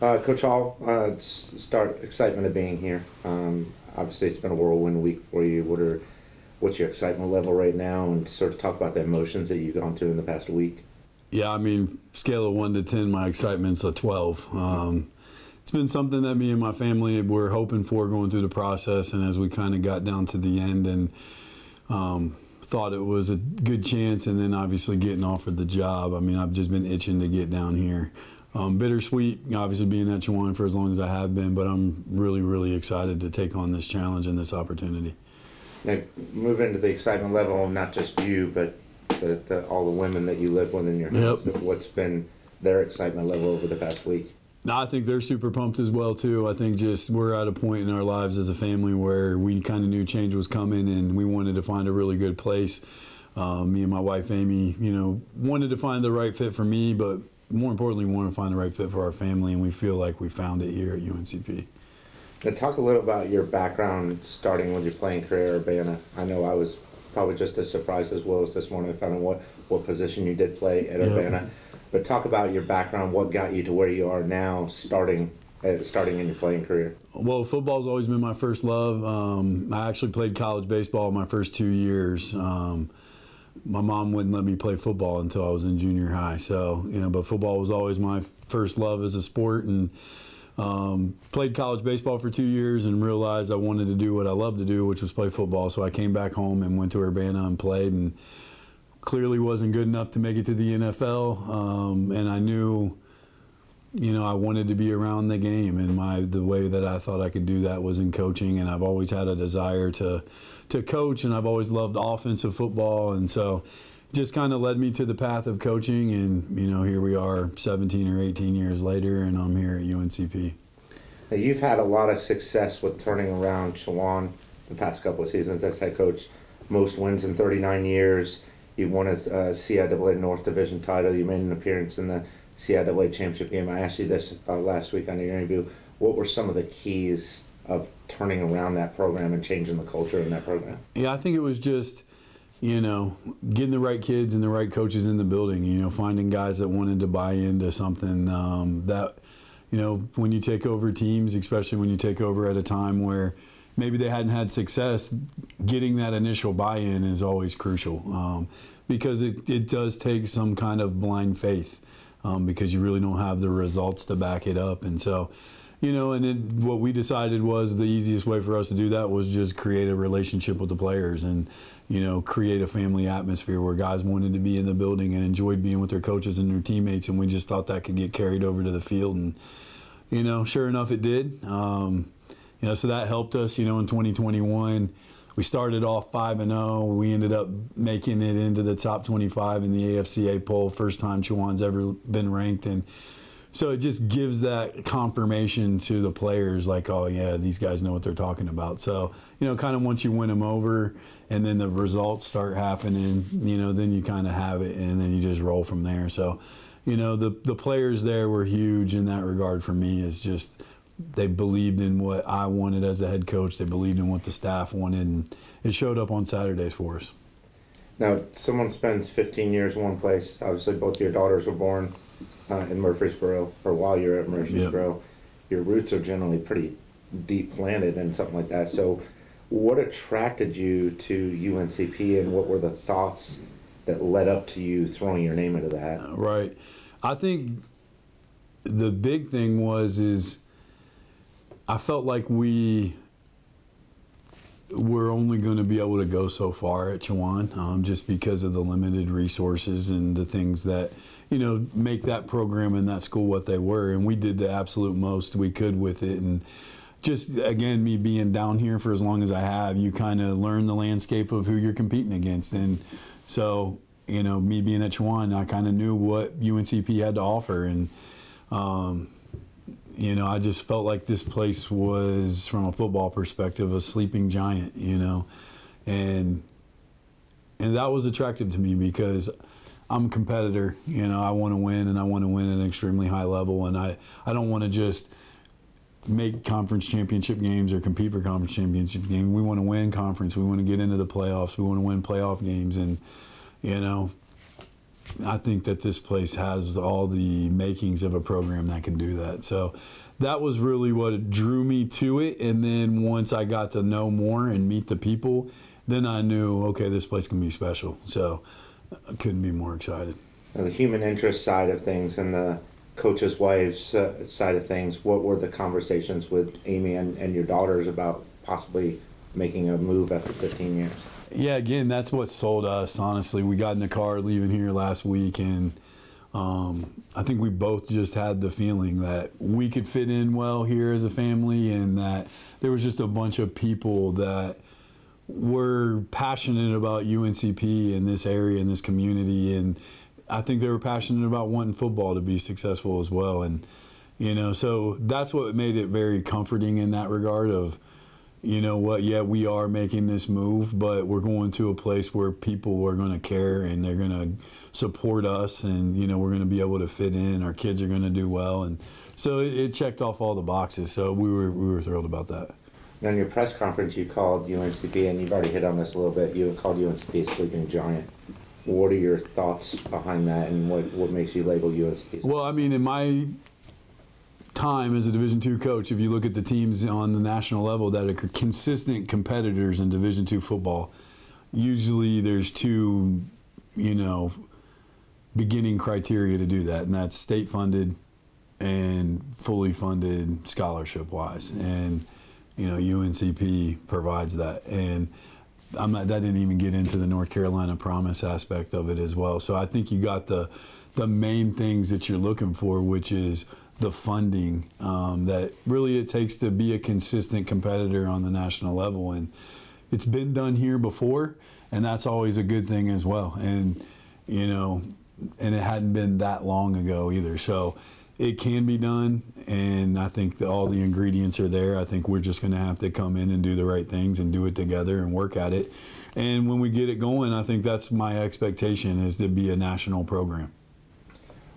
Uh, Coach Hall, uh, start excitement of being here. Um, obviously, it's been a whirlwind week for you. What are, what's your excitement level right now, and sort of talk about the emotions that you've gone through in the past week. Yeah, I mean, scale of one to ten, my excitement's a twelve. Um, it's been something that me and my family were hoping for going through the process, and as we kind of got down to the end and um, thought it was a good chance, and then obviously getting offered the job. I mean, I've just been itching to get down here. Um, bittersweet, obviously being at Chowan for as long as I have been, but I'm really, really excited to take on this challenge and this opportunity. Now, move into the excitement level, not just you, but the, the, all the women that you live with in your house. Yep. What's been their excitement level over the past week? No, I think they're super pumped as well too. I think just we're at a point in our lives as a family where we kind of knew change was coming, and we wanted to find a really good place. Um, me and my wife Amy, you know, wanted to find the right fit for me, but more importantly, we want to find the right fit for our family, and we feel like we found it here at UNCP. Now, talk a little about your background, starting with your playing career at Urbana. I know I was probably just as surprised as well as this morning. Out what, what position you did play at Yep. Urbana. But talk about your background, what got you to where you are now, starting uh, starting in your playing career. Well, football's always been my first love. Um, I actually played college baseball my first two years. Um, my mom wouldn't let me play football until I was in junior high. So, you know, but football was always my first love as a sport. And um, played college baseball for two years and realized I wanted to do what I love to do, which was play football. So I came back home and went to Urbana and played. And clearly wasn't good enough to make it to the NFL. Um, and I knew you know, I wanted to be around the game, and my the way that I thought I could do that was in coaching. And I've always had a desire to to coach, and I've always loved offensive football, and so just kind of led me to the path of coaching. And you know, here we are, 17 or 18 years later, and I'm here at UNCP. Now, you've had a lot of success with turning around Chowan the past couple of seasons as head coach. Most wins in 39 years. You won a uh, CIAA North Division title. You made an appearance in the CIAA championship game. I asked you this uh, last week on your interview. What were some of the keys of turning around that program and changing the culture in that program? Yeah, I think it was just, you know, getting the right kids and the right coaches in the building. You know, finding guys that wanted to buy into something um, that, you know, when you take over teams, especially when you take over at a time where maybe they hadn't had success, getting that initial buy-in is always crucial um, because it, it does take some kind of blind faith um, because you really don't have the results to back it up. And so, you know, and it, what we decided was the easiest way for us to do that was just create a relationship with the players and, you know, create a family atmosphere where guys wanted to be in the building and enjoyed being with their coaches and their teammates. And we just thought that could get carried over to the field. And, you know, sure enough, it did. Um, you know, so that helped us, you know, in 2021. We started off 5 and 0. We ended up making it into the top 25 in the AFCA poll, first time Chowan's ever been ranked. And so it just gives that confirmation to the players like, oh, yeah, these guys know what they're talking about. So, you know, kind of once you win them over and then the results start happening, you know, then you kind of have it and then you just roll from there. So, you know, the, the players there were huge in that regard for me. Is just they believed in what I wanted as a head coach. They believed in what the staff wanted, and it showed up on Saturdays for us. Now, someone spends 15 years in one place. Obviously, both your daughters were born uh, in Murfreesboro, or while you're at Murfreesboro. Your roots are generally pretty deep planted and something like that. So, what attracted you to UNCP, and what were the thoughts that led up to you throwing your name into the hat? Right. I think the big thing was is I felt like we were only going to be able to go so far at Chowan um, just because of the limited resources and the things that you know make that program and that school what they were. And we did the absolute most we could with it. And just again me being down here for as long as I have you kind of learn the landscape of who you're competing against. And so you know me being at Chowan I kind of knew what UNCP had to offer. And um, you know, I just felt like this place was, from a football perspective, a sleeping giant. You know, and and that was attractive to me because I'm a competitor. You know, I want to win, and I want to win at an extremely high level, and I I don't want to just make conference championship games or compete for conference championship games. We want to win conference. We want to get into the playoffs. We want to win playoff games, and you know, I think that this place has all the makings of a program that can do that. So that was really what drew me to it. And then once I got to know more and meet the people, then I knew, okay, this place can be special. So I couldn't be more excited. The human interest side of things and the coach's wife's uh, side of things, what were the conversations with Amy and, and your daughters about possibly making a move after 15 years? Yeah, again, that's what sold us. Honestly, we got in the car leaving here last week, and um, I think we both just had the feeling that we could fit in well here as a family, and that there was just a bunch of people that were passionate about UNCP in this area in this community, and I think they were passionate about wanting football to be successful as well, and you know, so that's what made it very comforting in that regard of you know what, yeah, we are making this move, but we're going to a place where people are going to care and they're going to support us, and you know we're going to be able to fit in. Our kids are going to do well, and so it, it, checked off all the boxes. So we were we were thrilled about that. Now, in your press conference, you called UNCP, and you've already hit on this a little bit. You called UNCP a sleeping giant. What are your thoughts behind that, and what, what makes you label UNCP? Well, I mean, in my time as a Division two coach, if you look at the teams on the national level that are consistent competitors in Division two football, usually there's two, you know, beginning criteria to do that, and that's state funded and fully funded scholarship wise, and you know UNCP provides that, and I'm not, that didn't even get into the North Carolina Promise aspect of it as well. So I think you got the the main things that you're looking for, which is the funding um, that really it takes to be a consistent competitor on the national level. And it's been done here before, and that's always a good thing as well. And, you know, and it hadn't been that long ago either. So it can be done, and I think all the ingredients are there. I think we're just going to have to come in and do the right things and do it together and work at it. And when we get it going, I think that's my expectation is to be a national program.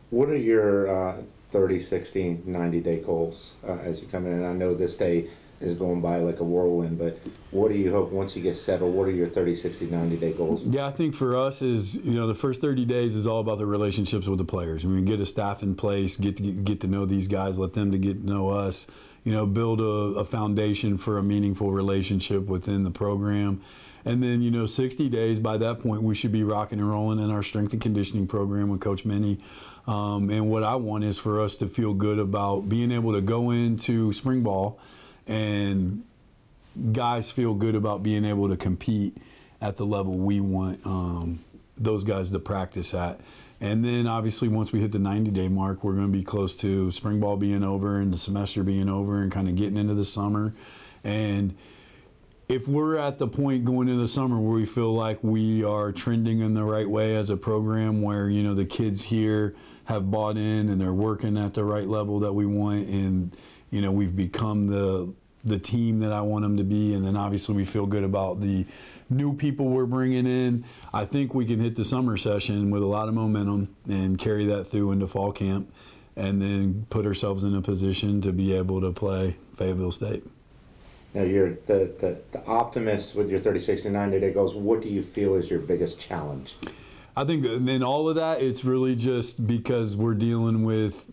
What are your uh 30, 60, 90 day goals uh, as you come in? And I know this day is going by like a whirlwind, but what do you hope once you get settled? What are your 30, 60, 90 day goals? Yeah, I think for us is, you know, the first 30 days is all about the relationships with the players. I mean, get a staff in place, get to get, to know these guys, let them to get to know us, you know, build a, a foundation for a meaningful relationship within the program. And then, you know, 60 days, by that point, we should be rocking and rolling in our strength and conditioning program with Coach Minnie. Um, and what I want is for us to feel good about being able to go into spring ball and guys feel good about being able to compete at the level we want um, those guys to practice at. And then obviously once we hit the 90 day mark, we're going to be close to spring ball being over and the semester being over and kind of getting into the summer. And if we're at the point going into the summer where we feel like we are trending in the right way as a program where you know the kids here have bought in and they're working at the right level that we want and you know we've become the the team that I want them to be and then obviously we feel good about the new people we're bringing in I think we can hit the summer session with a lot of momentum and carry that through into fall camp and then put ourselves in a position to be able to play Fayetteville State now you're the, the, the optimist with your 30, 60, 90 day goals. What do you feel is your biggest challenge? I think in all of that, it's really just because we're dealing with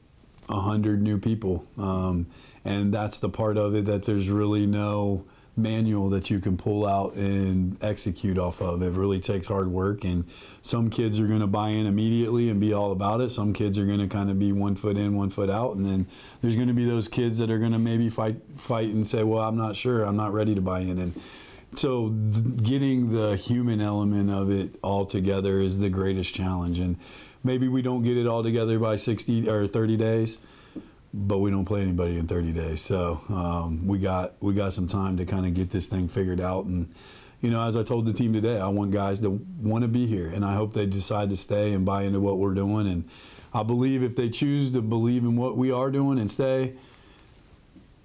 a hundred new people, um, and that's the part of it that there's really no manual that you can pull out and execute off of. It really takes hard work, and some kids are going to buy in immediately and be all about it. Some kids are going to kind of be one foot in, one foot out, and then there's going to be those kids that are going to maybe fight, fight and say, "Well, I'm not sure. I'm not ready to buy in." And so, getting the human element of it all together is the greatest challenge, and maybe we don't get it all together by 60 or 30 days but we don't play anybody in 30 days. So um, we got we got some time to kind of get this thing figured out. And you know, as I told the team today, I want guys to want to be here, and I hope they decide to stay and buy into what we're doing. And I believe if they choose to believe in what we are doing and stay.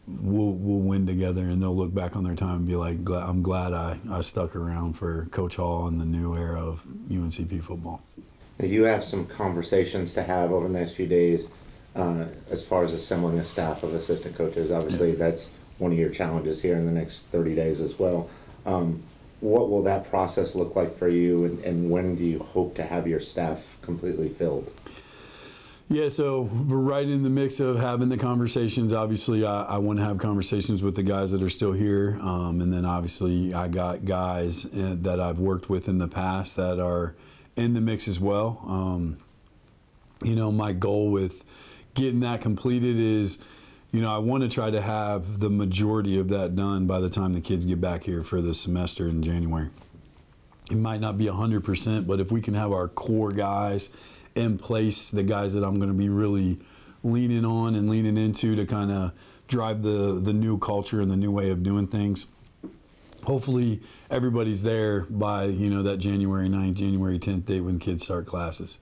We'll, we'll win together and they'll look back on their time and be like, I'm glad I, I stuck around for Coach Hall and the new era of UNCP football. You have some conversations to have over the next few days uh, as far as assembling a staff of assistant coaches. Obviously, that's one of your challenges here in the next 30 days as well. Um, what will that process look like for you, and, and when do you hope to have your staff completely filled? Yeah, so we're right in the mix of having the conversations. Obviously, I, I want to have conversations with the guys that are still here, um, and then obviously I got guys uh, that I've worked with in the past that are in the mix as well. Um, you know, my goal with getting that completed is you know, I want to try to have the majority of that done by the time the kids get back here for the semester in January. It might not be 100%, but if we can have our core guys in place, the guys that I'm going to be really leaning on and leaning into to kind of drive the, the new culture and the new way of doing things. Hopefully, everybody's there by you know that January 9th, January 10th date when kids start classes.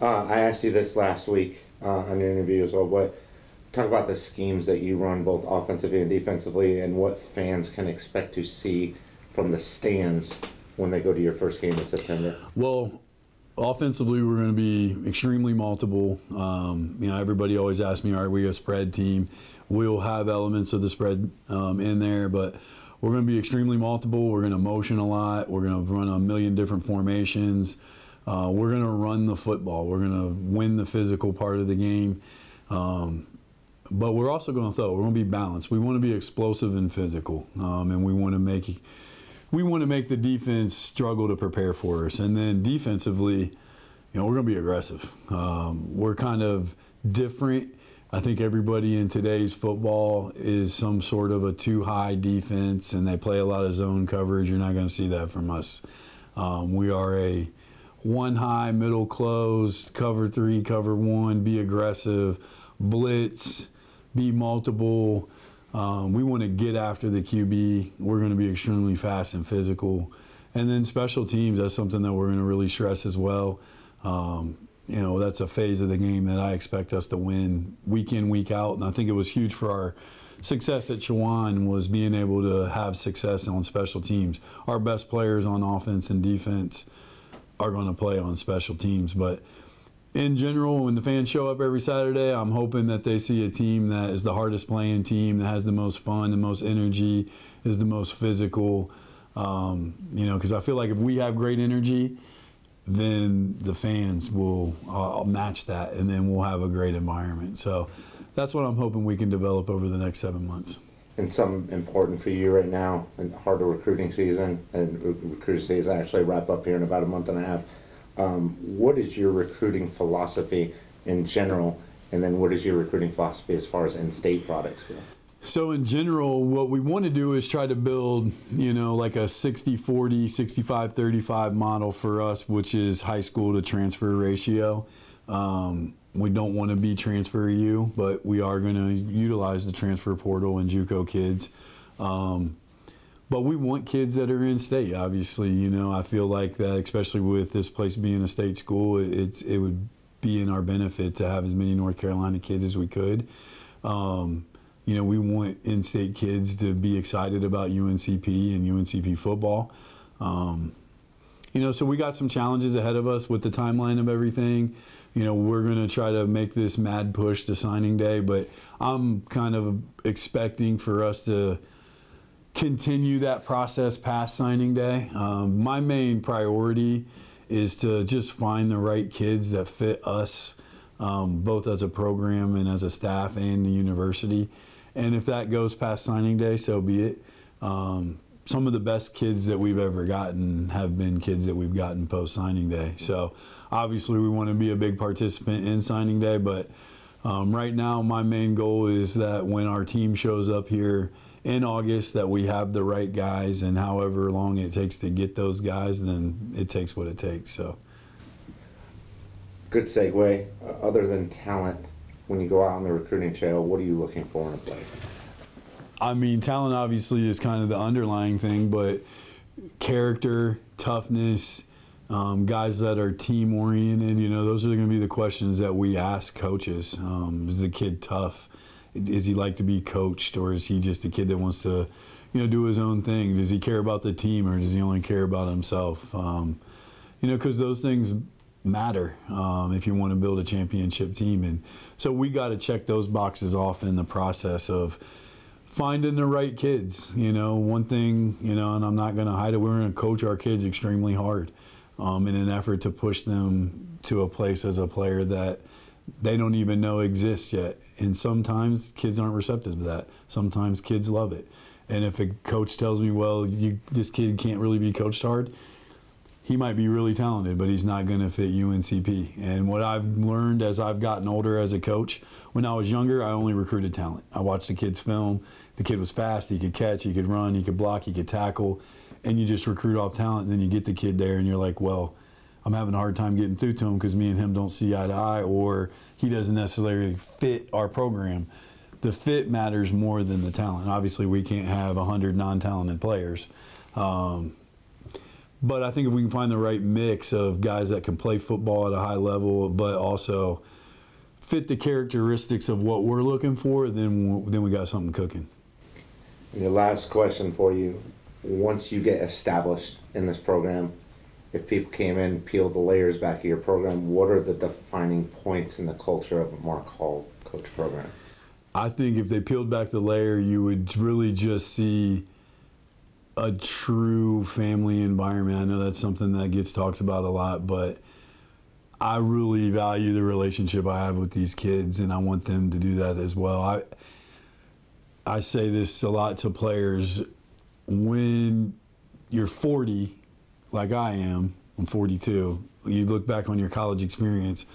Uh, I asked you this last week uh, on your interview as well, but talk about the schemes that you run both offensively and defensively and what fans can expect to see from the stands when they go to your first game in September? Well, offensively, we're going to be extremely multiple. Um, you know, everybody always asks me, are we a spread team? We'll have elements of the spread um, in there, but we're going to be extremely multiple. We're going to motion a lot. We're going to run a million different formations. Uh, we're going to run the football. We're going to win the physical part of the game. Um, but we're also going to throw. We're going to be balanced. We want to be explosive and physical, um, and we want to make we want to make the defense struggle to prepare for us. And then defensively, you know, we're going to be aggressive. Um, we're kind of different. I think everybody in today's football is some sort of a two high defense, and they play a lot of zone coverage. You're not going to see that from us. Um, we are a one high, middle closed, cover three, cover one, be aggressive, blitz be multiple. Um, we want to get after the QB. We're going to be extremely fast and physical. And then special teams, that's something that we're going to really stress as well. Um, you know, that's a phase of the game that I expect us to win week in, week out. And I think it was huge for our success at Chowan was being able to have success on special teams. Our best players on offense and defense are going to play on special teams. But in general, when the fans show up every Saturday, I'm hoping that they see a team that is the hardest playing team, that has the most fun, the most energy, is the most physical. Um, you know, because I feel like if we have great energy, then the fans will uh, match that, and then we'll have a great environment. So that's what I'm hoping we can develop over the next seven months. And some important for you right now, and harder recruiting season, and recruiting season actually wrap up here in about a month and a half um, what is your recruiting philosophy in general, and then what is your recruiting philosophy as far as in-state products go? So in general, what we want to do is try to build, you know, like a 60-40, 65-35 model for us, which is high school to transfer ratio. Um, we don't want to be transfer you, but we are going to utilize the transfer portal and JUCO kids. Um, but we want kids that are in state. Obviously, you know, I feel like that, especially with this place being a state school, it's it would be in our benefit to have as many North Carolina kids as we could. Um, you know, we want in-state kids to be excited about UNCP and UNCP football. Um, you know, so we got some challenges ahead of us with the timeline of everything. You know, we're going to try to make this mad push to signing day, but I'm kind of expecting for us to continue that process past signing day. Um, my main priority is to just find the right kids that fit us, um, both as a program and as a staff and the university. And if that goes past signing day, so be it. Um, some of the best kids that we've ever gotten have been kids that we've gotten post signing day. So obviously, we want to be a big participant in signing day, but um, right now, my main goal is that when our team shows up here in August, that we have the right guys, and however long it takes to get those guys, then it takes what it takes. So, good segue. Uh, other than talent, when you go out on the recruiting trail, what are you looking for in a player? I mean, talent obviously is kind of the underlying thing, but character, toughness um, guys that are team oriented. You know, those are going to be the questions that we ask coaches. Um, is the kid tough? Is he like to be coached, or is he just a kid that wants to, you know, do his own thing? Does he care about the team, or does he only care about himself? Um, you know, because those things matter um, if you want to build a championship team, and so we got to check those boxes off in the process of finding the right kids. You know, one thing, you know, and I'm not going to hide it, we're going to coach our kids extremely hard um, in an effort to push them to a place as a player that they don't even know exists yet. And sometimes kids aren't receptive to that. Sometimes kids love it. And if a coach tells me, well, you, this kid can't really be coached hard, he might be really talented, but he's not going to fit UNCP. And what I've learned as I've gotten older as a coach, when I was younger, I only recruited talent. I watched the kids film. The kid was fast. He could catch. He could run. He could block. He could tackle. And you just recruit all talent. And then you get the kid there, and you're like, well, I'm having a hard time getting through to him because me and him don't see eye to eye, or he doesn't necessarily fit our program. The fit matters more than the talent. Obviously, we can't have 100 non talented players. Um, but I think if we can find the right mix of guys that can play football at a high level, but also fit the characteristics of what we're looking for, then then we got something cooking. And your last question for you: Once you get established in this program, if people came in, peeled the layers back of your program, what are the defining points in the culture of a Mark Hall coach program? I think if they peeled back the layer, you would really just see a true family environment. I know that's something that gets talked about a lot, but I really value the relationship I have with these kids, and I want them to do that as well. I I say this a lot to players when you're 40, like I am. I'm 42. You look back on your college experience.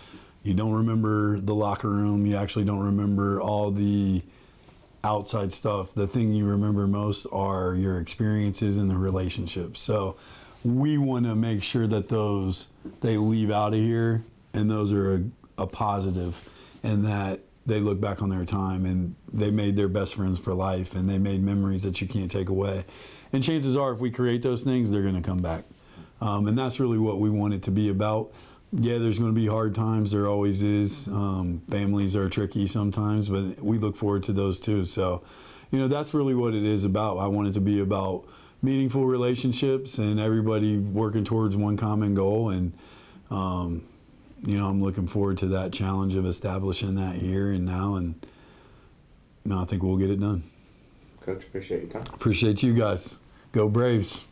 You don't remember the locker room. You actually don't remember all the outside stuff, the thing you remember most are your experiences and the relationships. So we want to make sure that those they leave out of here and those are a, a positive and that they look back on their time and they made their best friends for life and they made memories that you can't take away. And chances are, if we create those things, they're going to come back. Um, and that's really what we want it to be about yeah, there's going to be hard times. There always is. Um, families are tricky sometimes, but we look forward to those too. So, you know, that's really what it is about. I want it to be about meaningful relationships and everybody working towards one common goal. And, um, you know, I'm looking forward to that challenge of establishing that here and now. And no, I think we'll get it done. Coach, appreciate your time. Appreciate you guys. Go Braves.